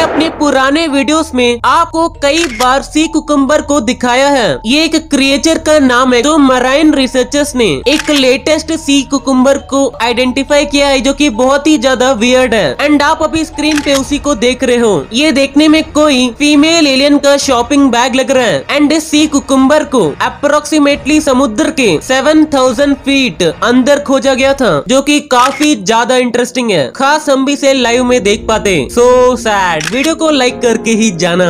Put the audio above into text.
अपने पुराने वीडियोस में आपको कई बार सी कुकुम्बर को दिखाया है। ये एक क्रिएचर का नाम है, जो मराइन रिसर्चर्स ने एक लेटेस्ट सी कुकुम्बर को आइडेंटिफाई किया है, जो कि बहुत ही ज़्यादा वियर्ड है। एंड आप अभी स्क्रीन पे उसी को देख रहे हो। ये देखने में कोई फीमेल एलियन का शॉपिंग बैग लग रहा है। एंड इस सी कुकुम्बर को अप्रोक्सीमेटली समुद्र के 7000 फीट अंदर खोजा गया था, जो कि काफ़ी ज़्यादा इंटरेस्टिंग है। खास हम भी से लाइव में देख पाते। सो so सैड वीडियो को लाइक करके ही जाना।